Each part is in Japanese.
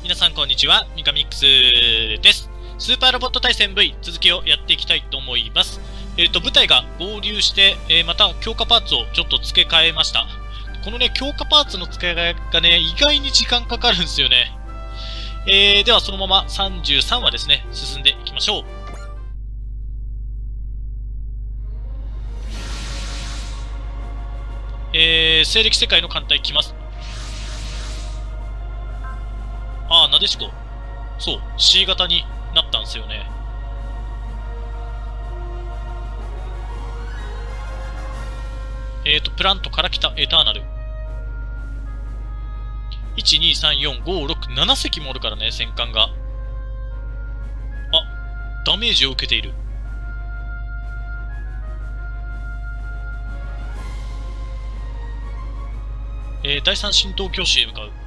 皆さんこんにちは、ミカミックスです。スーパーロボット対戦 V 続きをやっていきたいと思います。えっ、ー、と、部隊が合流して、えー、また強化パーツをちょっと付け替えました。このね、強化パーツの付け替えがね、意外に時間かかるんですよね。えー、ではそのまま33話ですね、進んでいきましょう。えー、西暦世界の艦隊来ます。ああ、なでしこ。そう、C 型になったんですよね。えっ、ー、と、プラントから来たエターナル。1、2、3、4、5、6、7隻もおるからね、戦艦が。あ、ダメージを受けている。えー、第三新東京市へ向かう。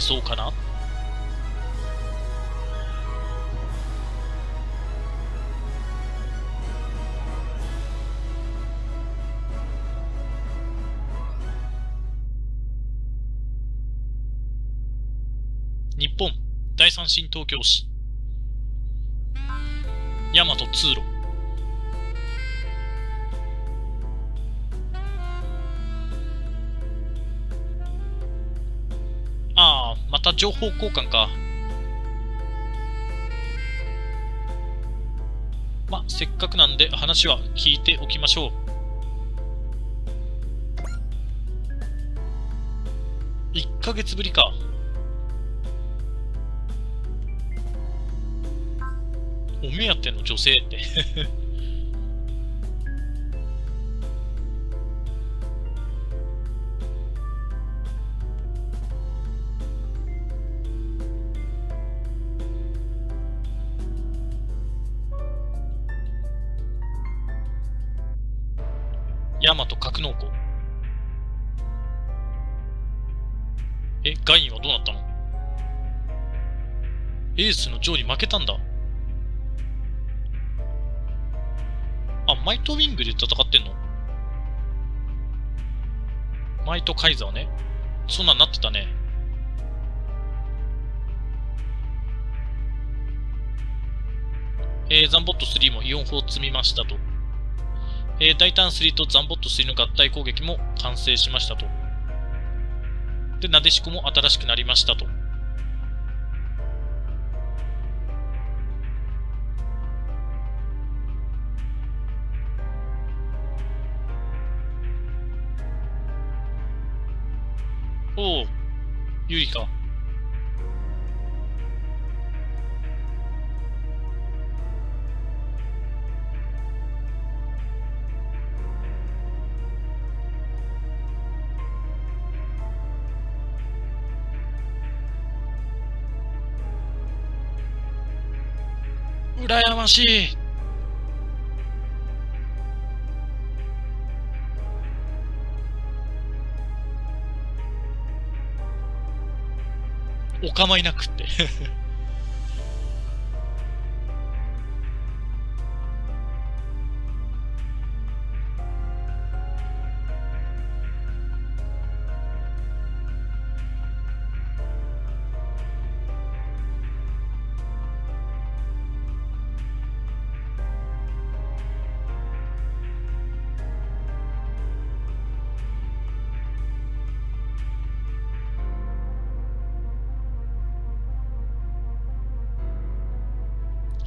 果たしてそうかな？日本第三新東京市。大和通路。また情報交換か。ませっかくなんで話は聞いておきましょう。1ヶ月ぶりか。お目当ての女性って。ガインはどうなったの？エースのジョーに負けたんだあ、マイトウィングで戦ってんの？マイトカイザーね。そんなんなってたね。えー、ザンボット3もイオン砲積みましたと。えー、大胆3とザンボット3の合体攻撃も完成しましたと。で、なでしこも新しくなりましたと。おお、ゆいか。ましい。お構いなくって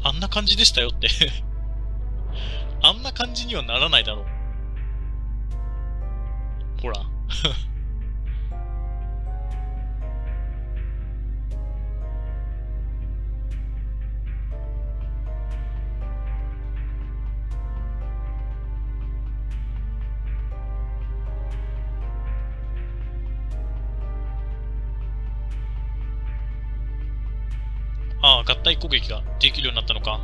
あんな感じでしたよって あんな感じにはならないだろう。ほら攻撃ができるようになったのか。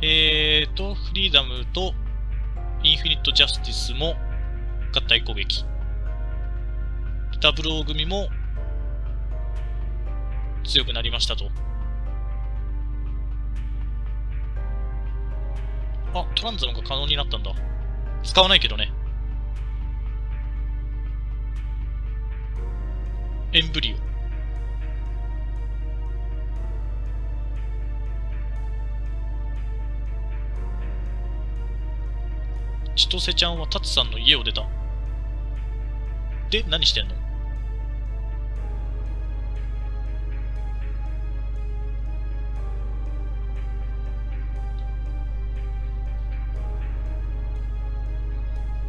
えーと、フリーダムとインフィニットジャスティスも合体攻撃。ダブルオー組も強くなりましたと。あ、トランザムが可能になったんだ。使わないけどね。エンブリオ。千歳ちゃんはタツさんの家を出た。で、何してんの？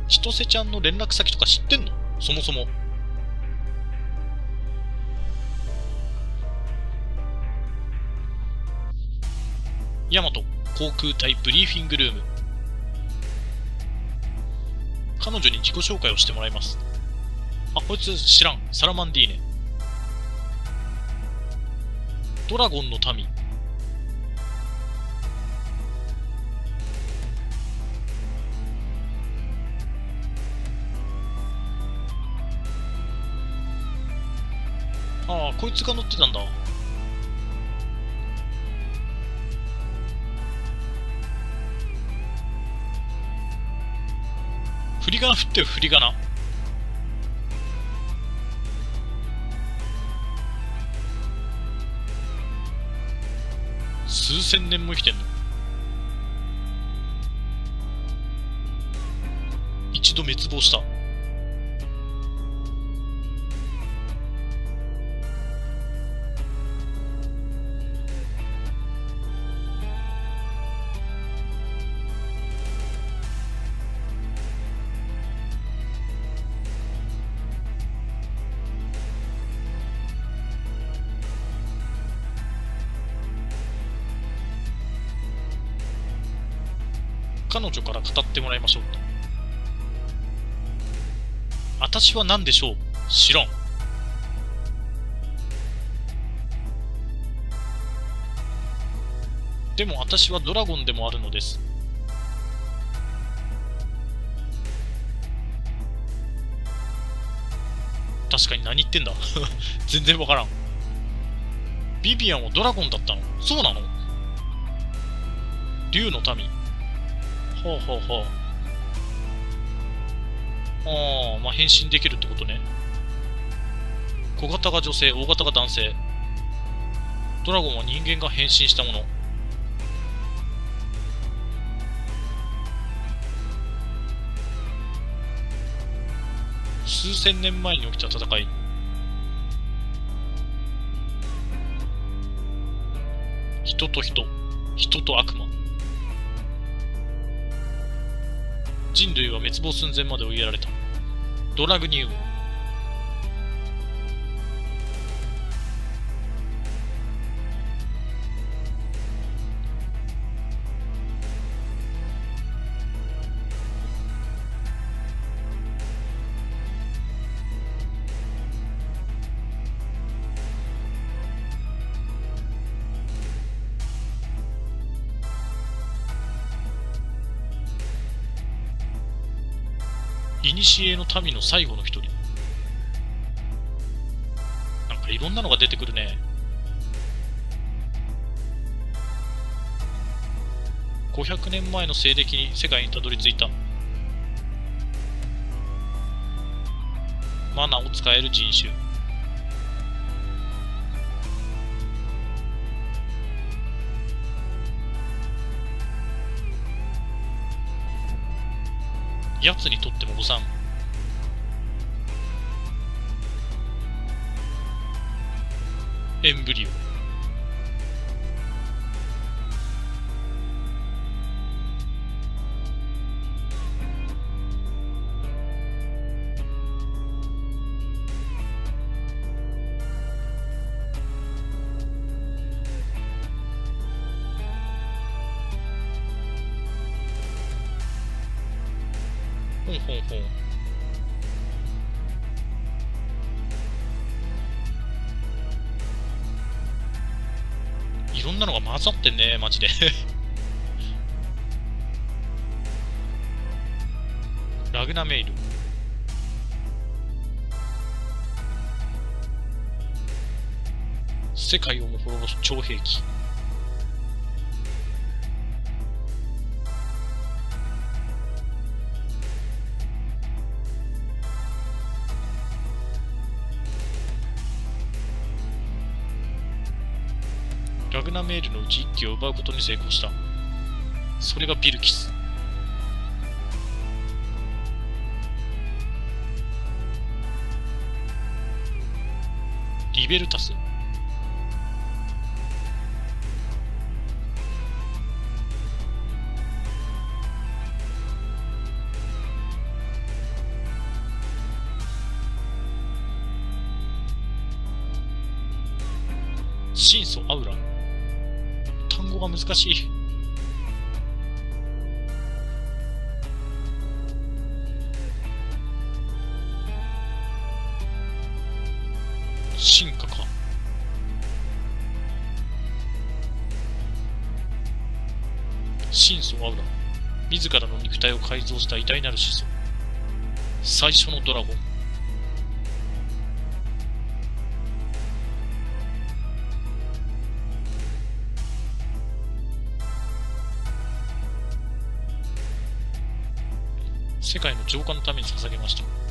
千歳ちゃんの連絡先とか知ってんの？そもそも。ヤマト航空隊ブリーフィングルーム彼女に自己紹介をしてもらいます。あこいつ知らん。サラマンディーネ。ドラゴンの民。ああこいつが乗ってたんだ。振り仮名振ってよ振り仮名。数千年も生きてんの。一度滅亡した。彼女から語ってもらいましょうと。私は何でしょう？知らん。でも私はドラゴンでもあるのです。確かに何言ってんだ 全然わからん。ビビアンはドラゴンだったの？そうなの？竜の民。ほうほうほう。ああ、まあ変身できるってことね。小型が女性、大型が男性。ドラゴンは人間が変身したもの。数千年前に起きた戦い。人と人、人と悪魔。人類は滅亡寸前まで追いやられた。ドラグニウム。古の民の最後の一人。なんかいろんなのが出てくるね。500年前の西暦に世界にたどり着いた。マナを使える人種。奴にとっても誤算。エンブリオ。さってんね、マジで ラグナメイル。世界をも滅ぼす超兵器。メールのうち1機を奪うことに成功した。それがビルキス。リベルタス。シンソアウラ単語が難しい。進化か。神祖アウラ自らの肉体を改造した偉大なる始祖。最初のドラゴン。世界の浄化のために捧げました。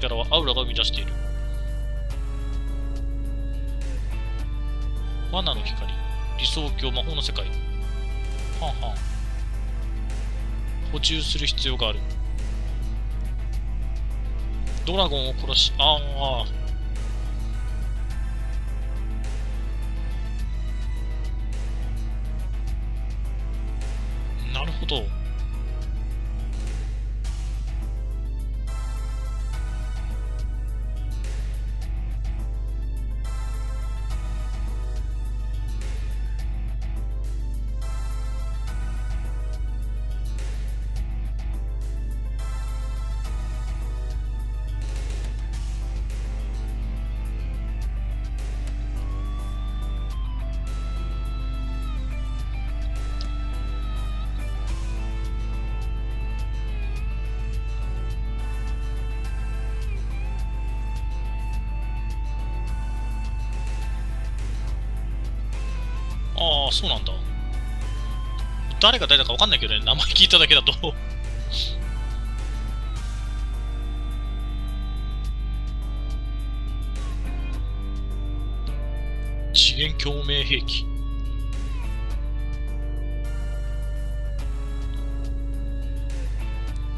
力はアウラが生み出している。罠の光、理想郷、魔法の世界。はんはん。補充する必要がある。ドラゴンを殺し、ああ。ああ、そうなんだ。誰が誰だか分かんないけどね、名前聞いただけだと 次元共鳴兵器。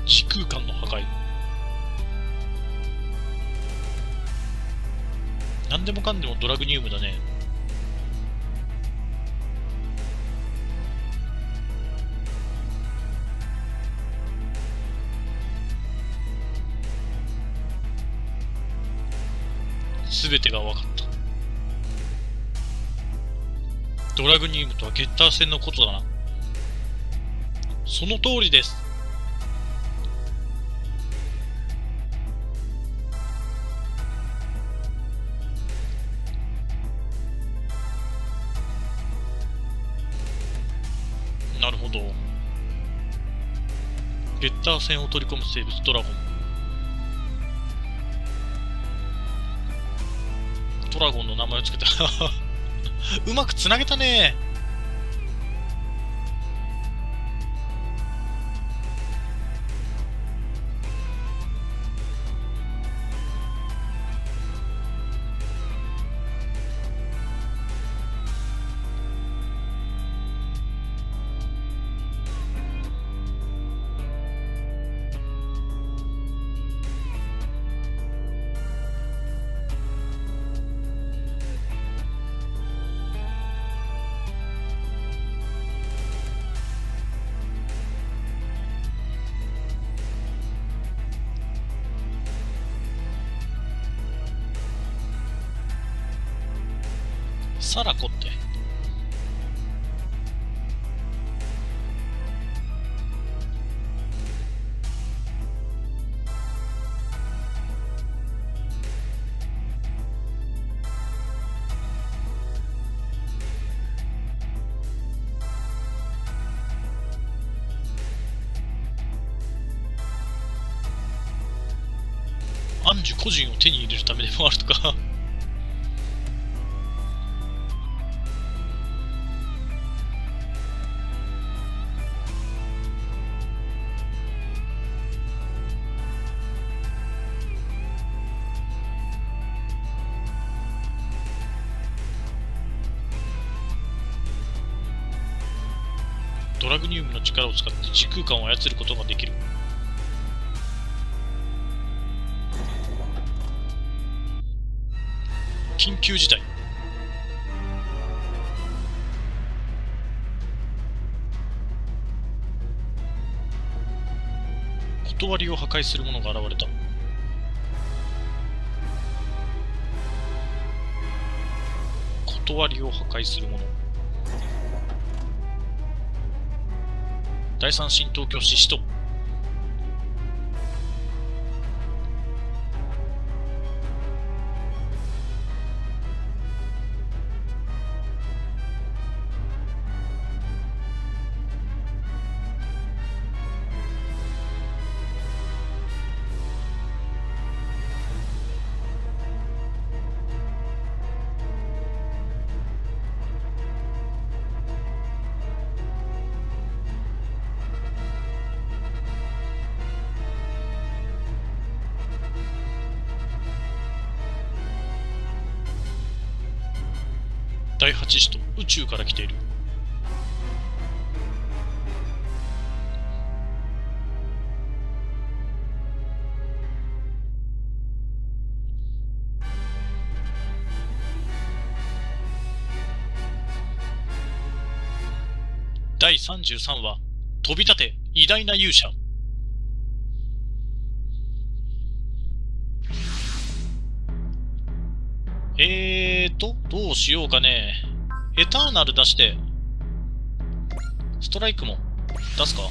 時空間の破壊。何でもかんでもドラグニウムだね。全てが分かった。ドラグニウムとはゲッター戦のことだな。その通りです。なるほど。ゲッター戦を取り込む生物ドラゴン。作った。うまくつなげたね。サラコって。アンジュ個人を手に入れるためでもあるとか。の力を使って時空間を操ることができる。緊急事態。断りを破壊する者が現れた。断りを破壊する者。第三新東京シシト第8使徒宇宙から来ている。第33話飛び立て偉大な勇者。えーと、どうしようかね。エターナル出して、ストライクも。出すか。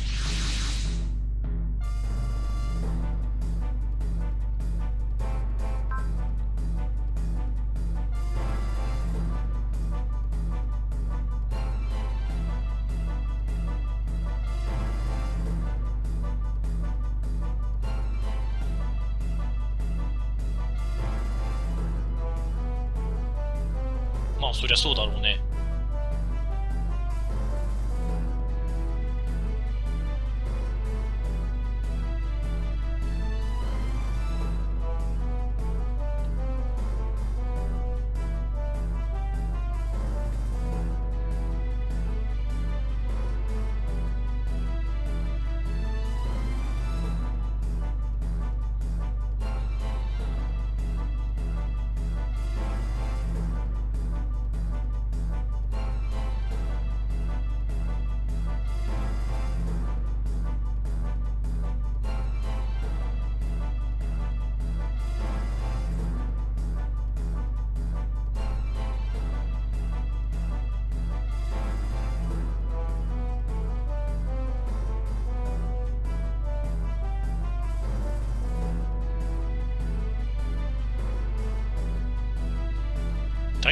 そりゃそうだろうね。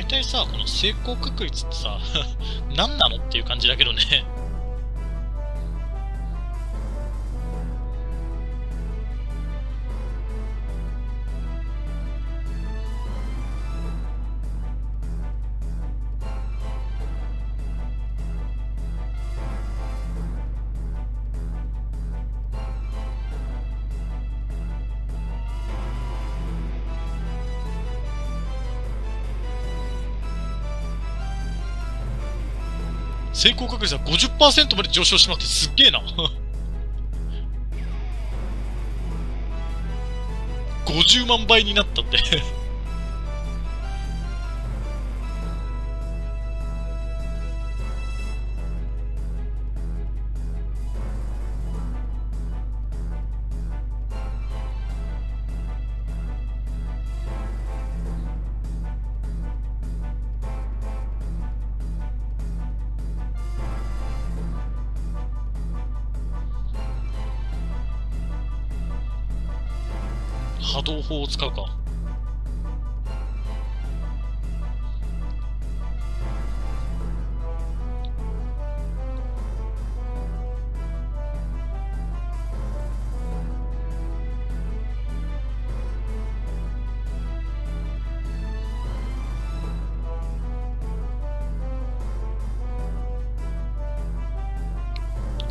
大体さ、この成功確率ってさ、何なのっていう感じだけどね。成功確率は50%まで上昇しまってすっげえな。50万倍になったって波動砲を使うか。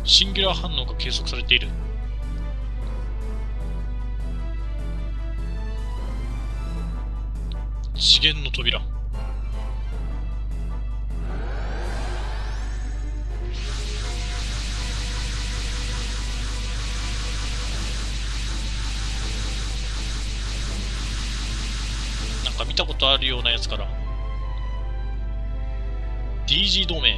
シンギュラー反応が計測されている。あるようなやつから。DG 同盟。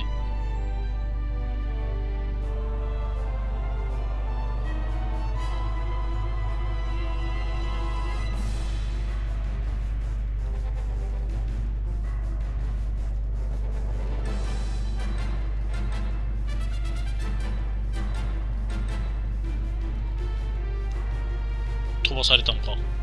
飛ばされたのか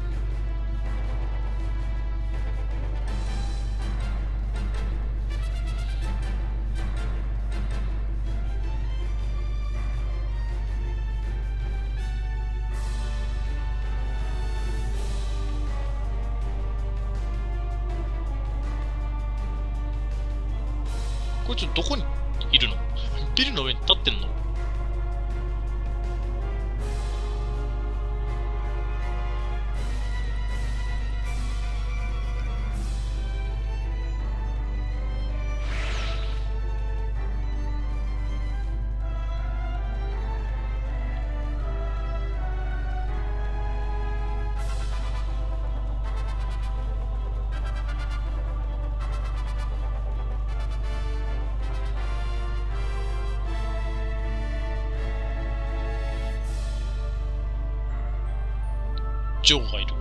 ジョーがいる。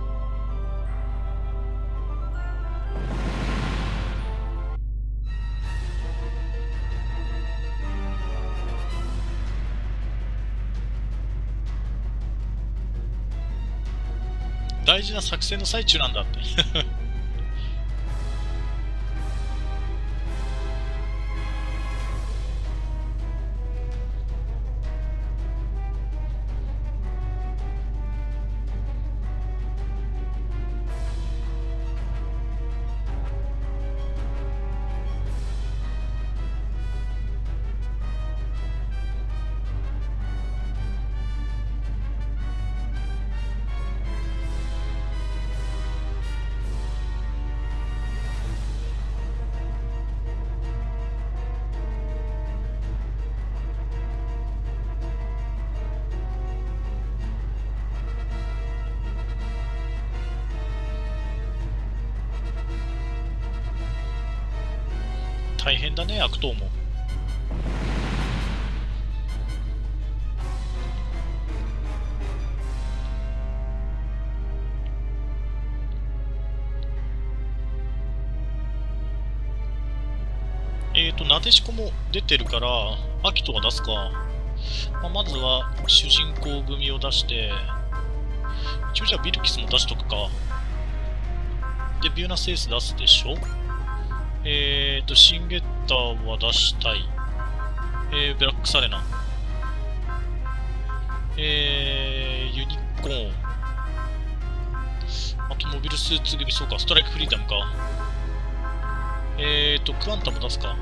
大事な作戦の最中なんだって大変だね、悪党も。えっ、ー、と、なでしこも出てるから、アキトは出すか。まあ、まずは、主人公組を出して、一応じゃあビルキスも出しとくか。で、ビューナスエース出すでしょえーと、シンゲッターは出したい。えー、ブラックサレナ。えー、ユニコーン。あと、モビルスーツ組、そうか、ストライクフリーダムか。えーと、クワンタも出すか。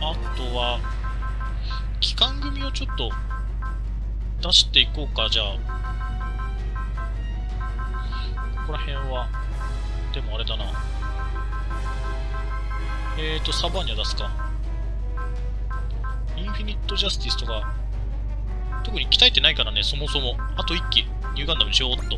あとは、機関組をちょっと出していこうか、じゃあ。ここら辺は、でもあれだな。えーと、サバーニャ出すか。インフィニットジャスティスとか、特に鍛えてないからね、そもそも。あと1機、ニューガンダムちょーっと。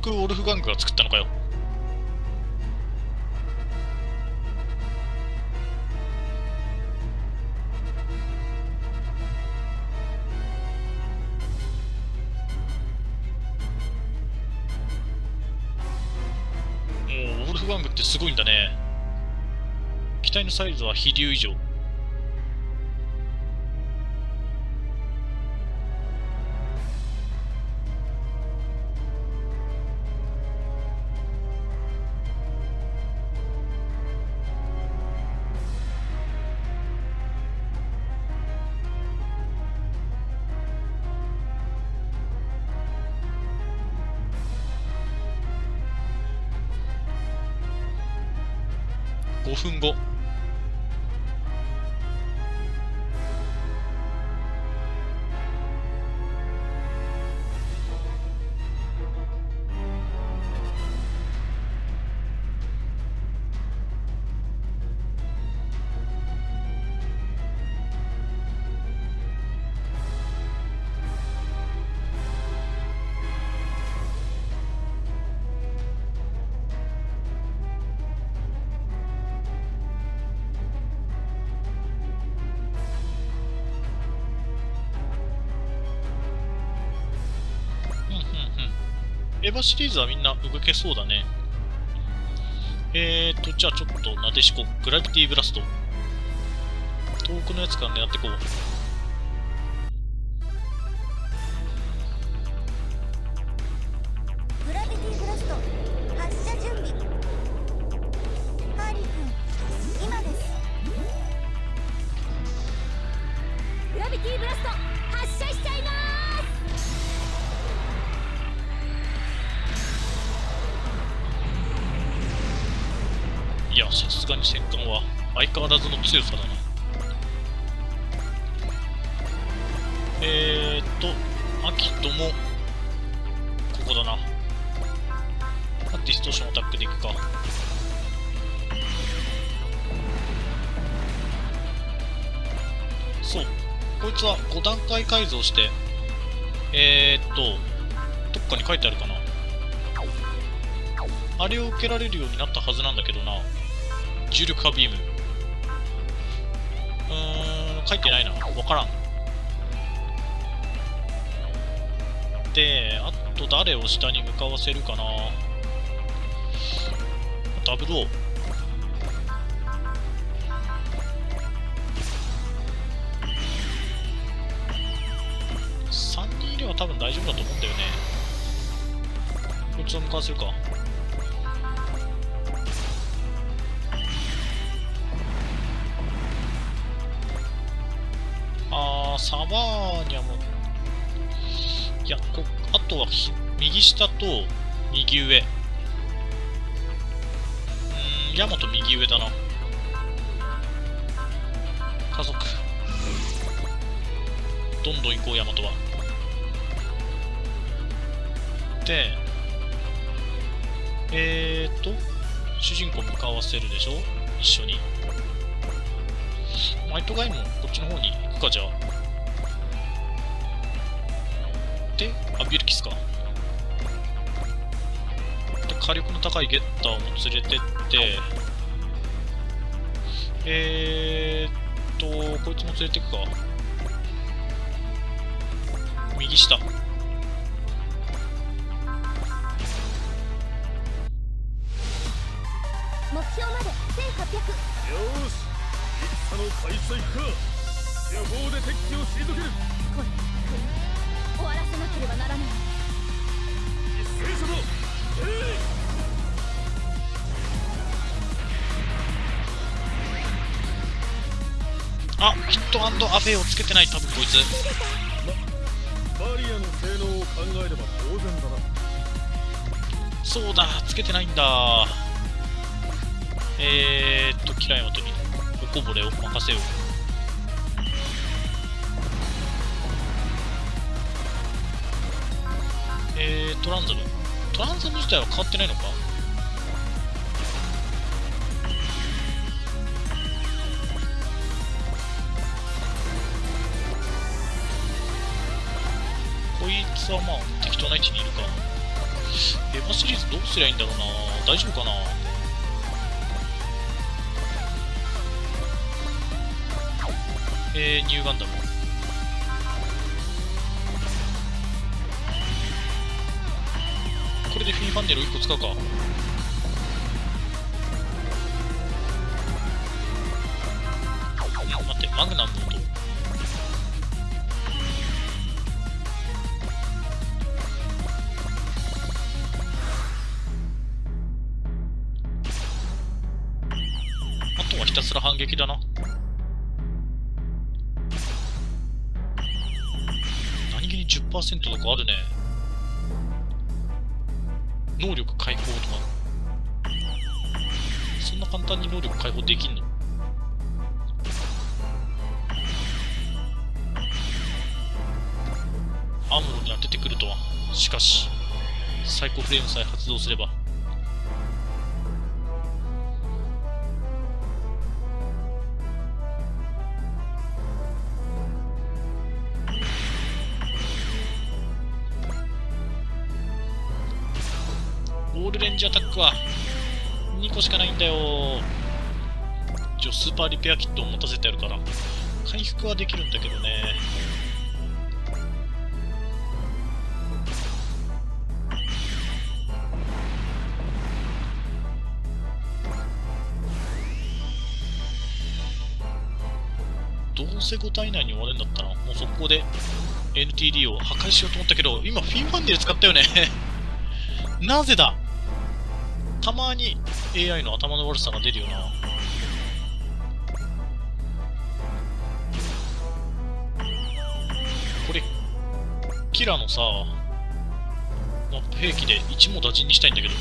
局ウォルフガングが作ったのかよ。もうウォルフガングってすごいんだね。機体のサイズは飛竜以上。分後。シリーズはみんな動けそうだね。えーとじゃあちょっとなでしこグラビティブラスト。遠くのやつから狙ってこう。強さだな。えーっとアキトも。ここだな。ディストーションアタックでいくか。そう。こいつは5段階改造してえーっとどっかに書いてあるかな。あれを受けられるようになったはずなんだけどな。重力波ビーム。うん書いてないな。わからん。であと誰を下に向かわせるかな。ダブルオー。3人いれば多分大丈夫だと思うんだよね。こいつを向かわせるか。サバーニャもいやこあとは右下と右上。うんヤマト右上だな。加速どんどん行こうヤマトは。でえーと主人公向かわせるでしょ？一緒に。マイトガイもこっちの方に行くかじゃあ。火力の高いゲッターも連れてって。えーっとこいつも連れてくか。右下。目標まで1800よーし戦の開催か。予防で敵機を退ける。これ。終わらせなければならないヒットアフェをつけてない多分こいつ。バリアの性能を考えれば当然だなそうだつけてないんだ。えーっとキラヤマトに。おこぼれを任せよう。えー、トランザム。トランザム自体は変わってないのか？スはまあ適当な位置にいるか。エヴァシリーズどうすりゃいいんだろうな。大丈夫かな。えー、ニューガンダム。これでフィンファンネルを1個使うか。は2個しかないんだよ。一応スーパーリペアキットを持たせてやるから。回復はできるんだけどね。どうせ5体内に終わるんだったらもう速攻で NTD を破壊しようと思ったけど今フィンファンデル使ったよね。なぜだ？たまに AI の頭の悪さが出るよな。これ、キラのさ、マップ兵器で一網打尽にしたいんだけど。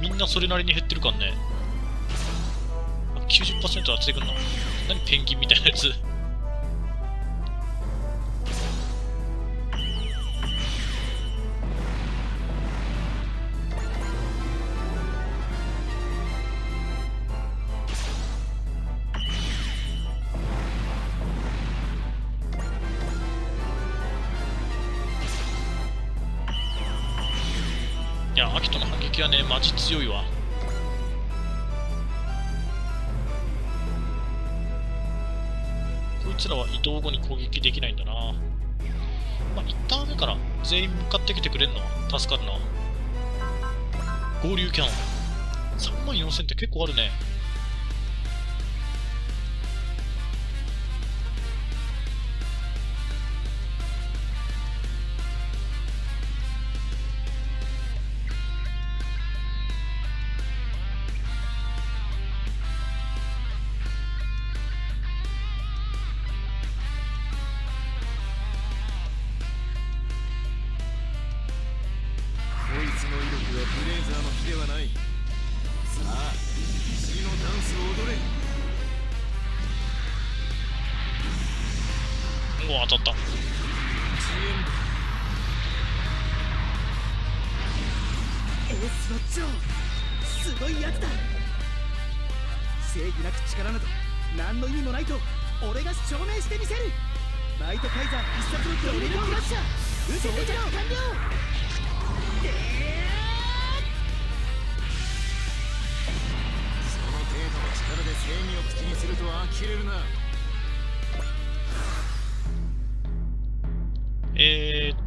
みんなそれなりに減ってるからね。あ90%当ててくんな。何ペンギンみたいなやつ。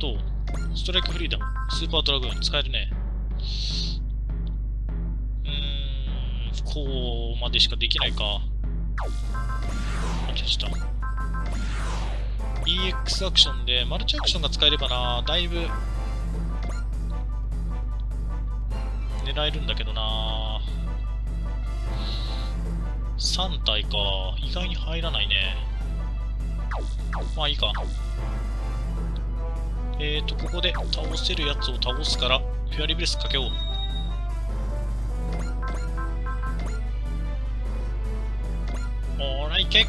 と、ストライクフリーダム、スーパードラグーン使えるね。うーん、こうまでしかできないか。間違えちゃった。EX アクションで、マルチアクションが使えればな、だいぶ、狙えるんだけどな。3体か、意外に入らないね。まあいいか。えーと、ここで倒せるやつを倒すから、フュアリブレスかけよう。ほら、いけ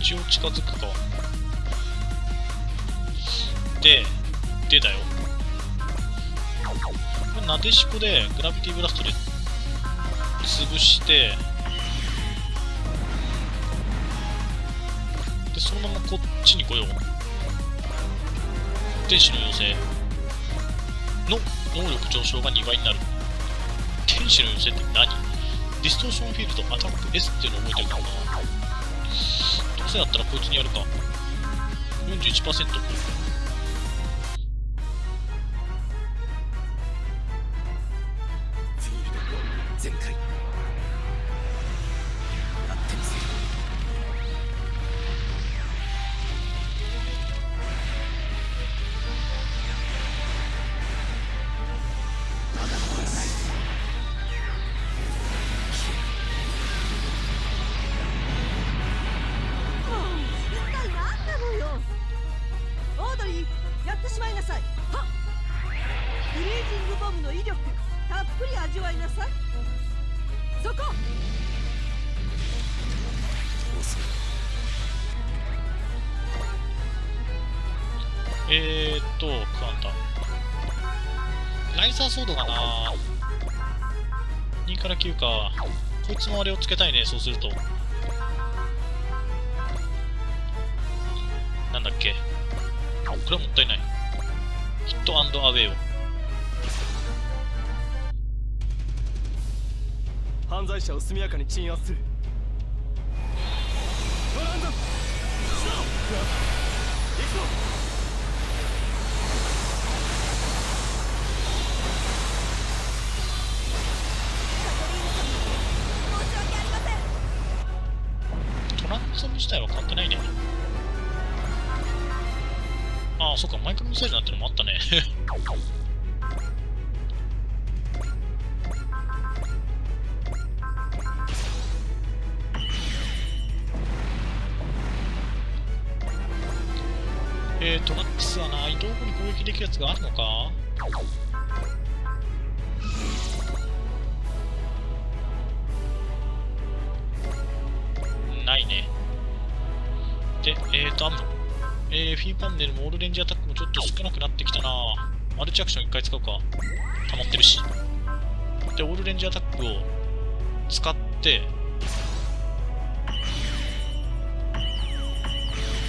一応近づくか。で、でだよ。これなでしこでグラビティブラストで潰して、で、そのままこっちに来よう。天使の妖精の能力上昇が2倍になる。天使の妖精って何？ディストーションフィールドアタック S っていうのを覚えてるかな？どうせだったらこいつにやるか。41%。えーっと、クワンタ。ライザーソードかな2から9か。こいつのあれをつけたいね、そうすると。なんだっけ。これはもったいない。ヒットアウェイを。犯罪者を速やかに鎮圧するそうか、マイクロミサイルなんてのもあったね。えー、トラックスはな、移動後に攻撃できるやつがあるのかレンジアタックを使って、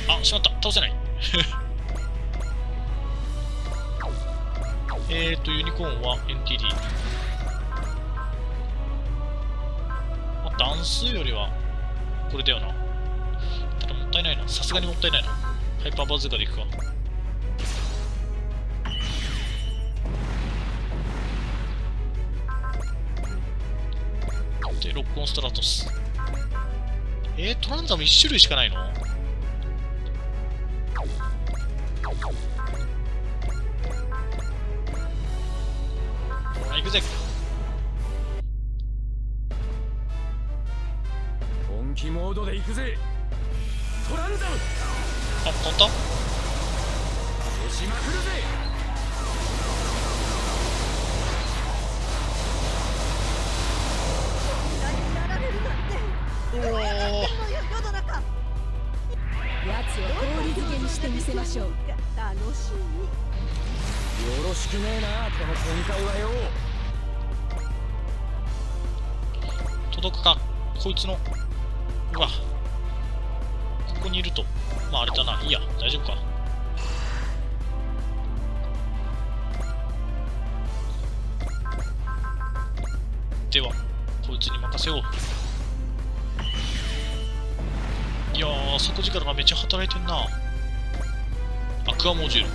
あ、しまった倒せない えーと、ユニコーンは NTD。まあ、段数よりは、これだよな。ただもったいないな。さすがにもったいないな。ハイパーバズーカでいくか。ロックオンストラトス。えー、トランザム1種類しかないの？あ、行くぜ。本気モードで行くぜ。トランザム。あ、飛んだ？押しまくるぜ楽しみ。よろしくねえなこの展開はよ届くか。こいつの。うわ。ここにいると。まああれだな。いいや。大丈夫か。ではこいつに任せよう。いやー底力がめっちゃ働いてんな。アクアモジュール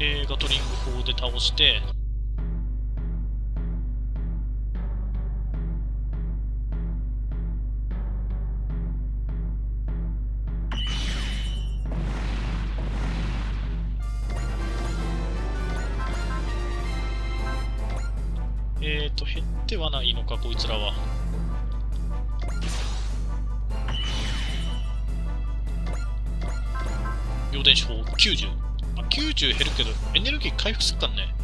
えー、ガトリング砲で倒して回復するからね。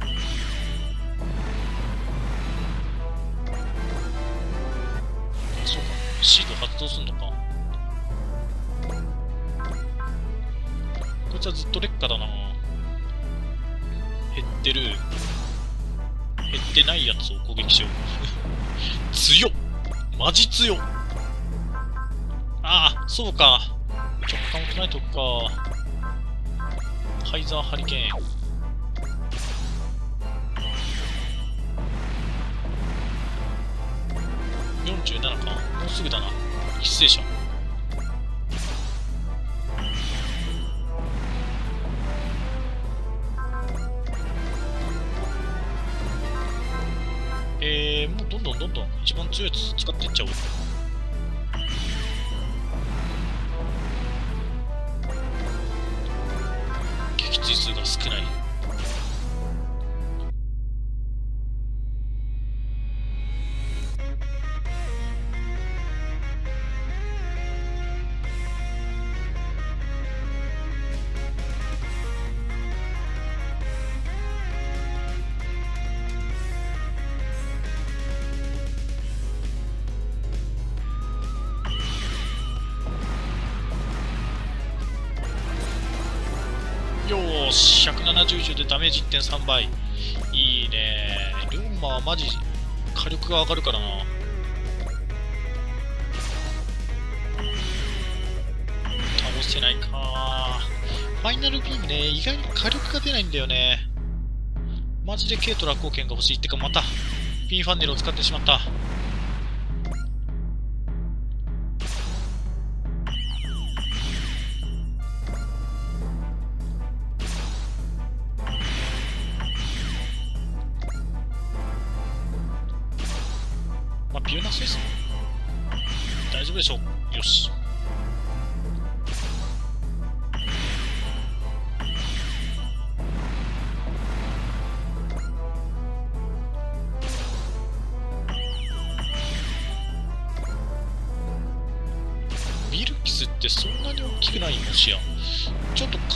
あそうか。シート発動すんのか。こいつはずっと劣化だな減ってる。ってないやつを攻撃しよう。強っマジ強っああ、そうか。直感を唱えとくか。ハイザーハリケーン。47か。もうすぐだな。喫生者。番強いやつ使ってっちゃおう。1.3倍。いいね。龍馬はマジ火力が上がるからな。倒せないか。ファイナルビームね意外に火力が出ないんだよね。マジでケイト落光剣が欲しい。ってかまたピンファンネルを使ってしまった。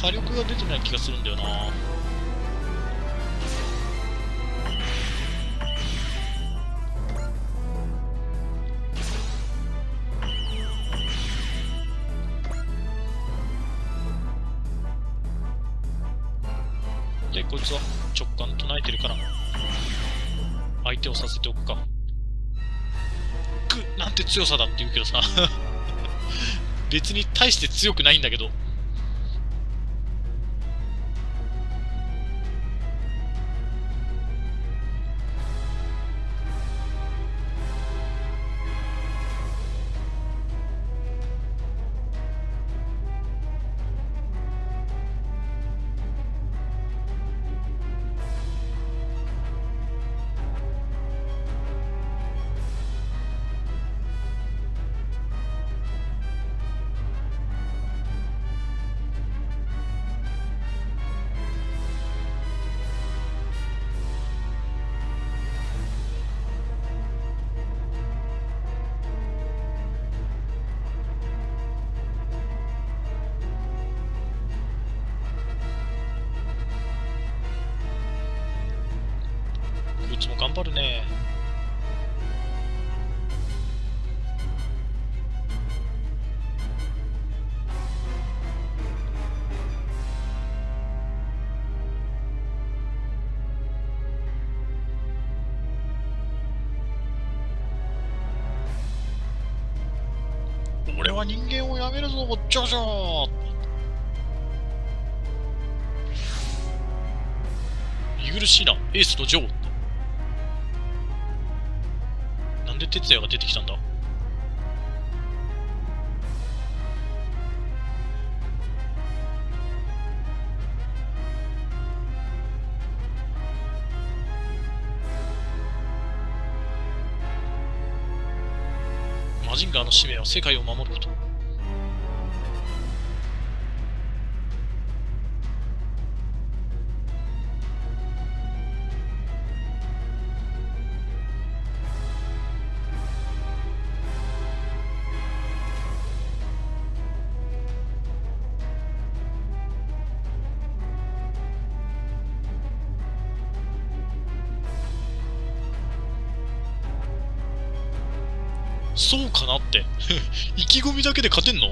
火力が出てない気がするんだよな。で、こいつは直感唱えてるから、相手をさせておくか。く、なんて強さだって言うけどさ、別に大して強くないんだけど。るぞ、ジョジョ見苦しいな、エースとジョー。なんで哲也が出てきたんだ？マジンガーの使命は世界を守ること。だけで勝てんの？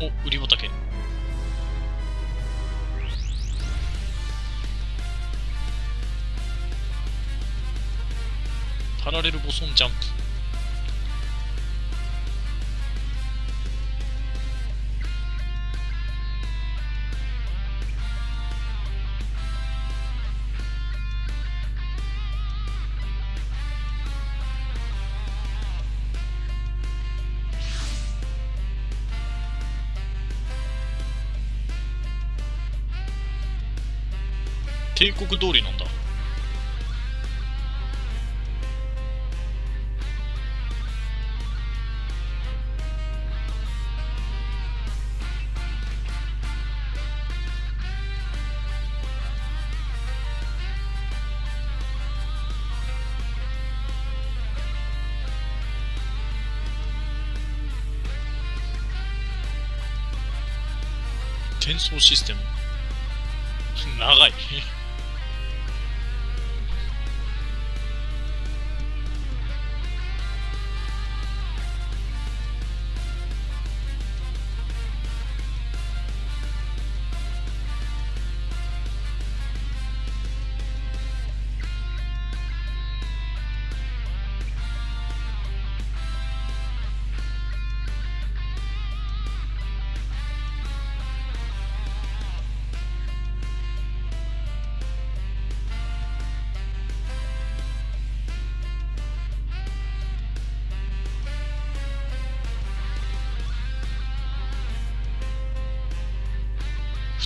お売り畑。パラレルボソンジャンプ。告通りなんだ。転送システム。長い。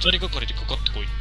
二人がかりでかかってこいレ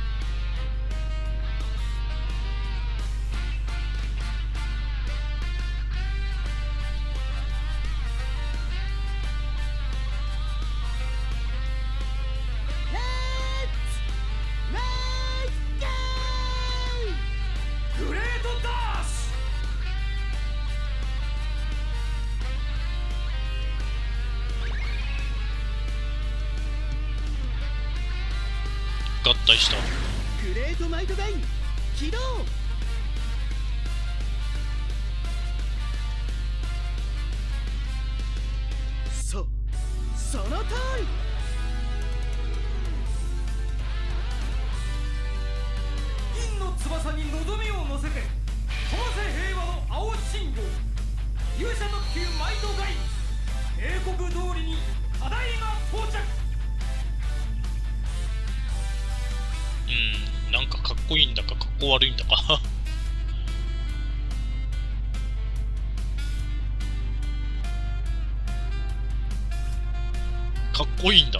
かっこいんだ。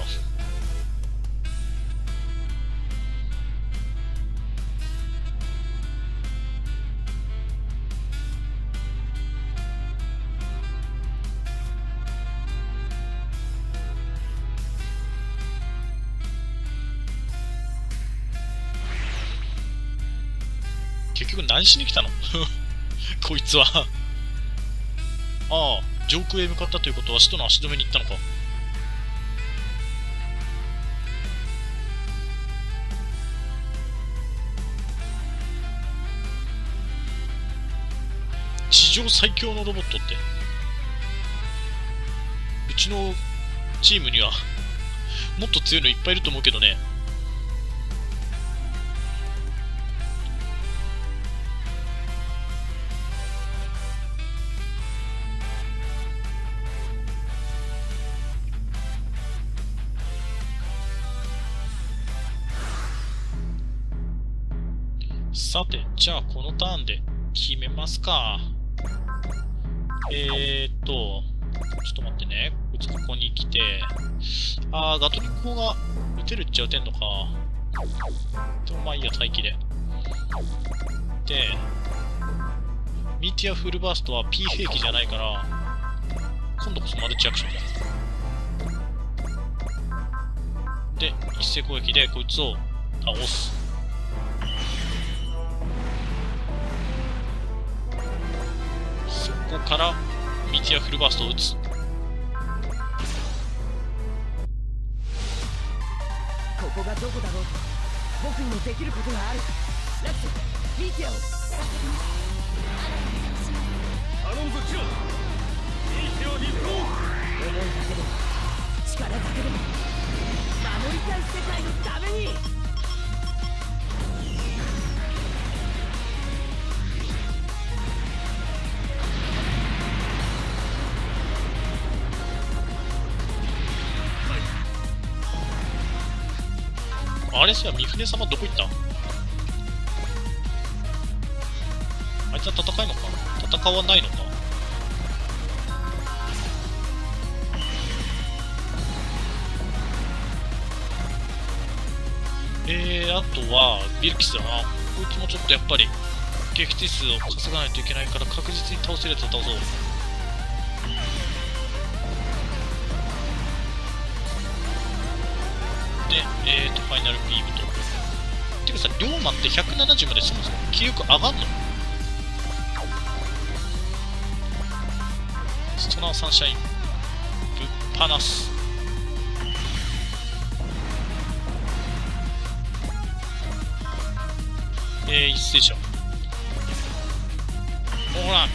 結局何しに来たの？こいつは。ああ上空へ向かったということは使徒の足止めに行ったのか。上最強のロボットってうちのチームにはもっと強いのいっぱいいると思うけどねさて、じゃあこのターンで決めますか。えーっと、ちょっと待ってね。こいつここに来て、あー、ガトリング砲が撃てるっちゃ撃てんのか。でもまあいいや、待機で。で、ミーティアフルバーストは P 兵器じゃないから、今度こそマルチアクションだ。で、一斉攻撃でこいつを倒す。こからミティアフルバーストを打つ。ここがどこだろう？僕にもできることがある。レッツミティアを頼むぞキロミティアリフト思いだけでも力だけでも。守りたい世界のために。あれさ、三船様どこ行った？あいつは戦いのか？戦わないのか？えー、あとは、ビルキスだな。こいつもちょっとやっぱり、撃墜数を稼がないといけないから確実に倒せるやつを倒そう。イナルビームと。てかさ、龍馬って170までしますか気力上がんの？ストナーサンシャイン。ぶっ放す。えー、一斉じゃん。ほら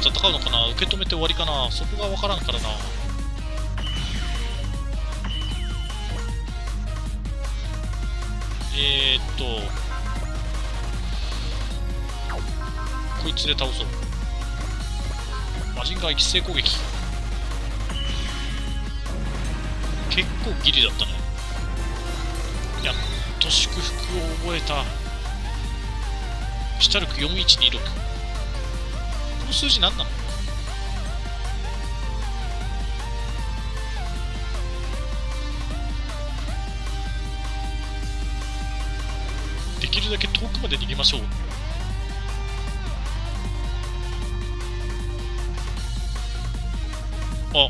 て戦うのかな？受け止めて終わりかな？そこが分からんからな。えー、っと。こいつで倒そう。マジンガー一斉攻撃。結構ギリだったね。やっと祝福を覚えた。シュタルク4126の数字何なの？できるだけ遠くまで逃げましょう。あ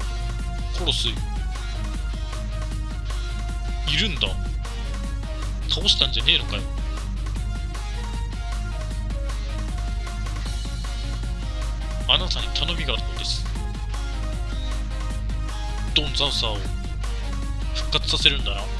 コロスいるんだ。倒したんじゃねえのかよ。トン・ザウサーを復活させるんだな。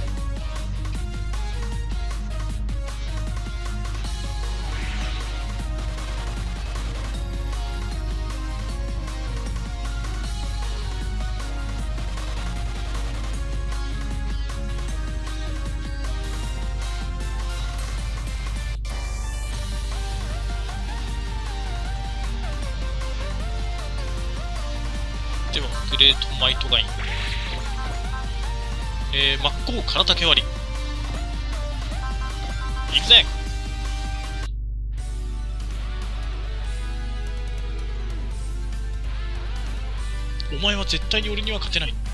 グレートマイトガイン。えー、真っ向空竹割り。行くぜ。お前は絶対に俺には勝てない言い。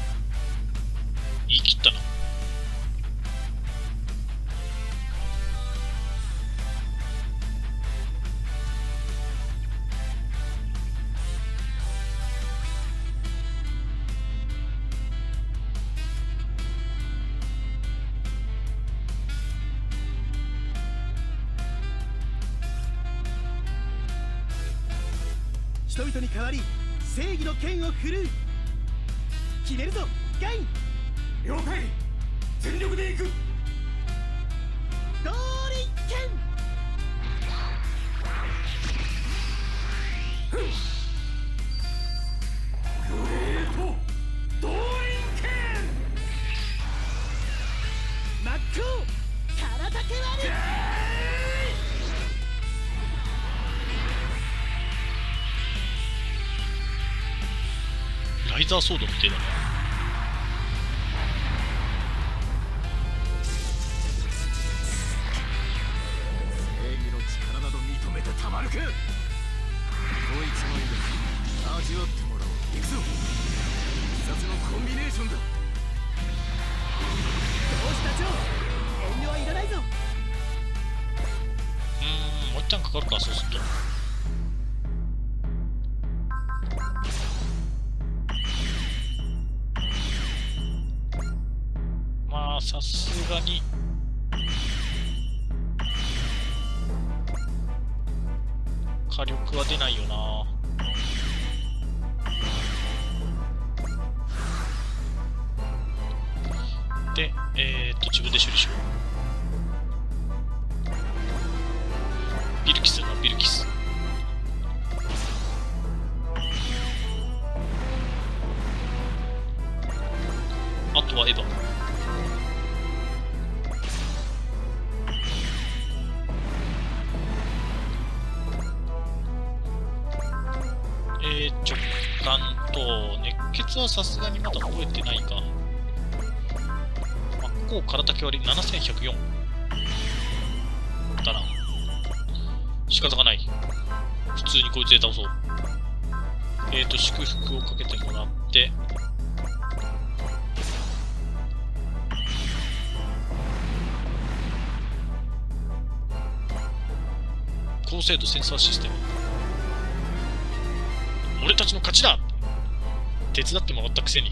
ザーソードっていだね正えー、っと自分で処理しよう。ビルキスだなビルキス。真っ向空竹割り7104だな。仕方がない。普通にこいつで倒そう。えーと祝福をかけてもらって。高精度センサーシステム。俺たちの勝ちだ。手伝ってもらったくせに。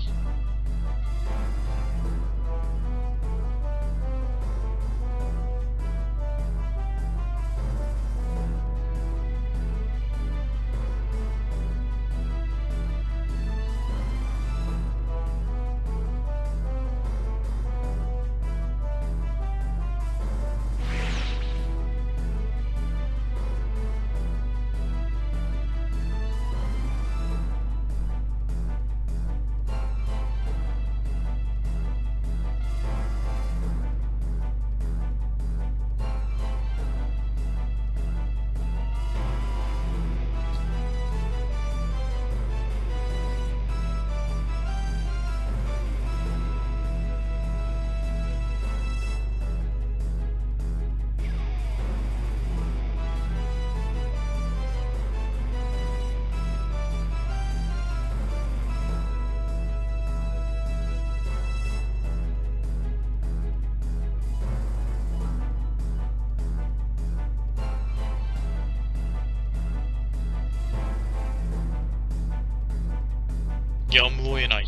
やむを得ない。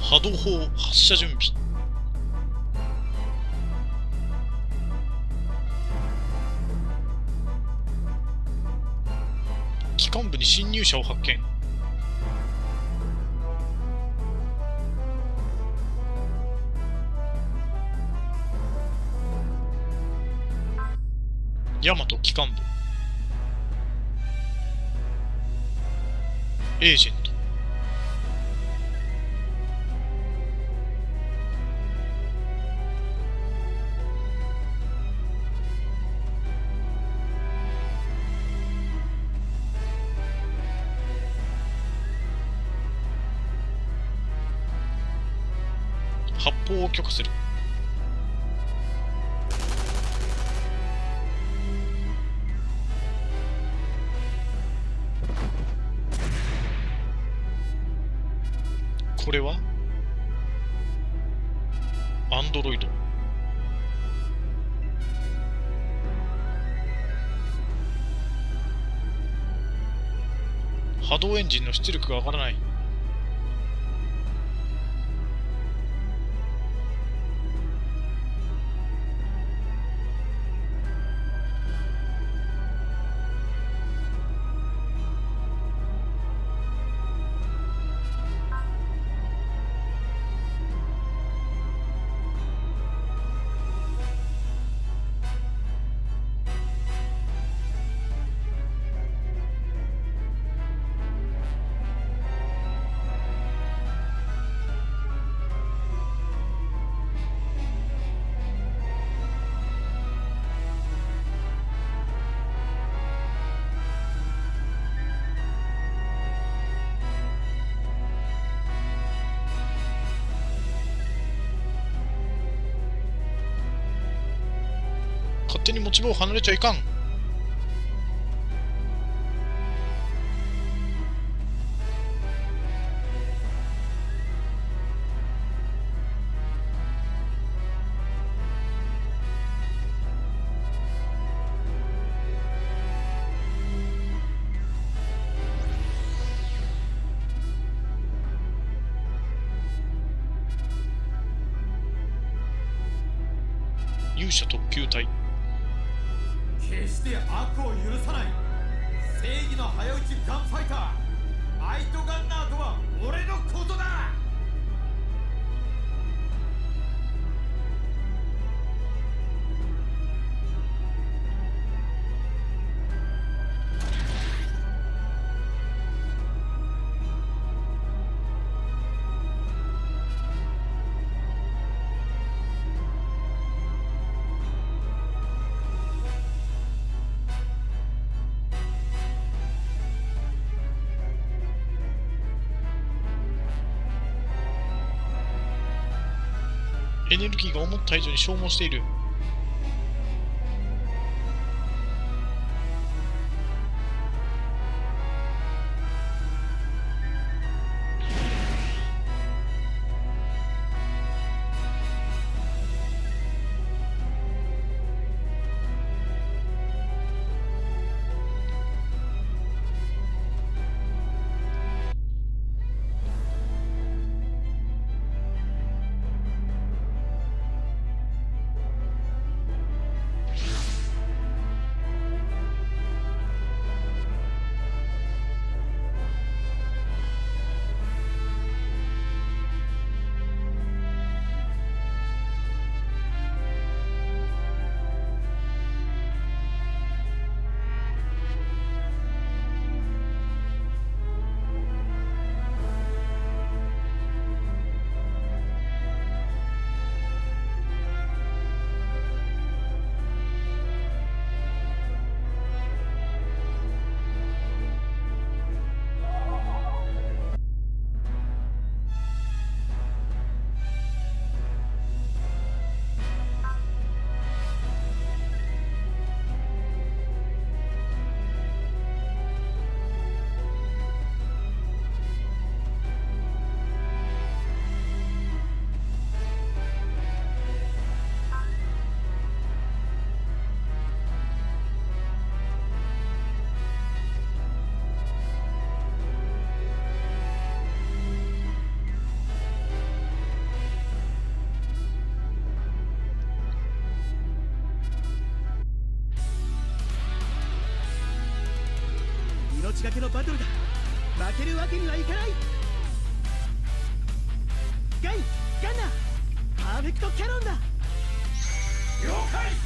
波動砲発射準備。機関部に侵入者を発見。ヤマト機関部。エージェント。発砲を許可する。これは？アンドロイド。波動エンジンの出力が上がらない。勝手に持ち場を離れちゃいかん。エネルギーが思った以上に消耗している。命がけのバトルだ。負けるわけにはいかない。ガイガンナパーフェクトキャノンだ。了解。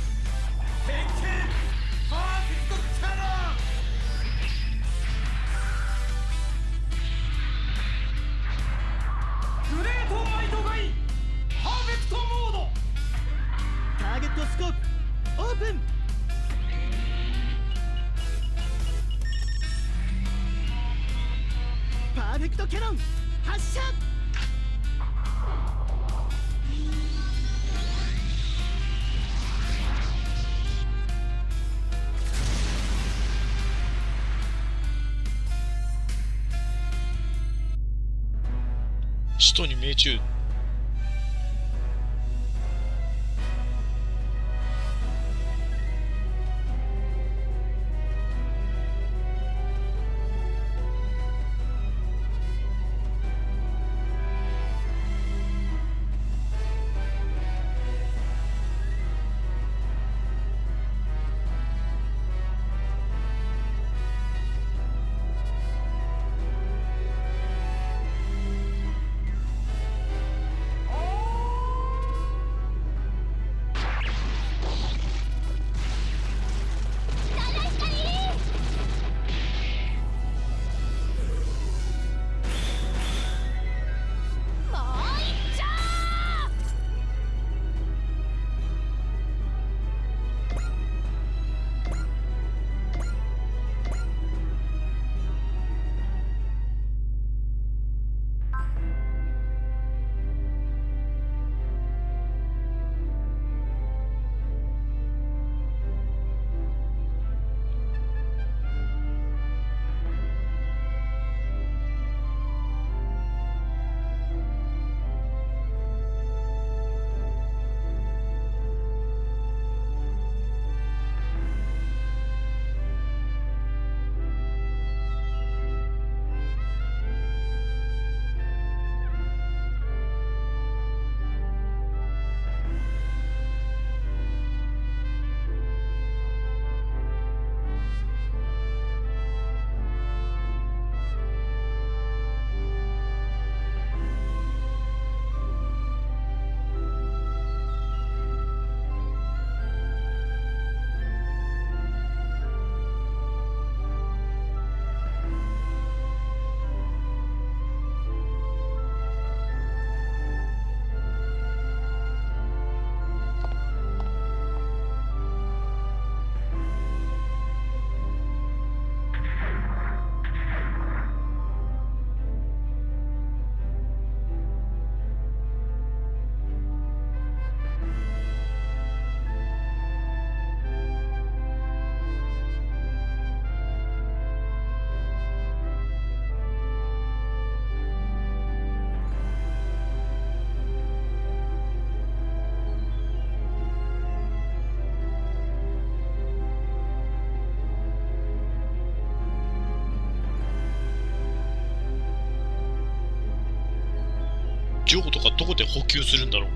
ジョーとかどこで補給するんだろう。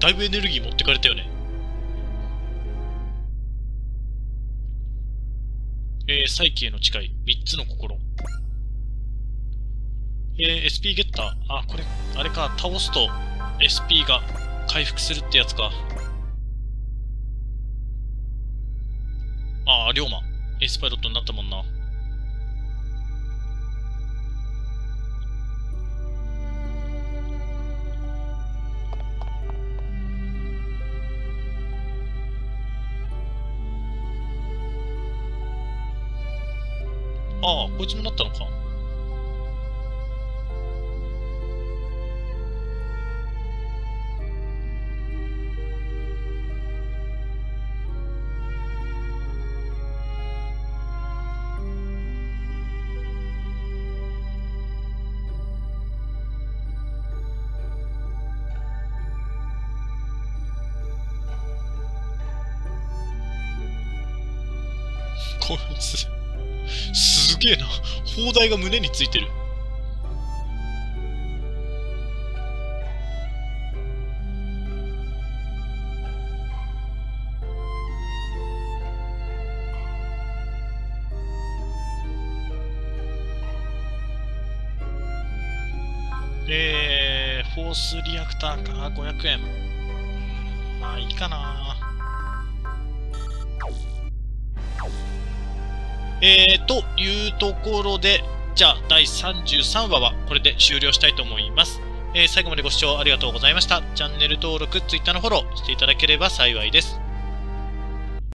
だいぶエネルギー持ってかれたよね。えー、再起への誓い。3つの心。えー、SP ゲッター。あこれあれか。倒すと SP が回復するってやつか。ああ龍馬。エースパイロットになったもんな。こいつもなったのか？砲台が胸についてる。えー、フォースリアクターか。500円まあいいかな。えー、というところで、じゃあ第33話はこれで終了したいと思います。えー最後までご視聴ありがとうございました。チャンネル登録、ツイッターのフォローしていただければ幸いです。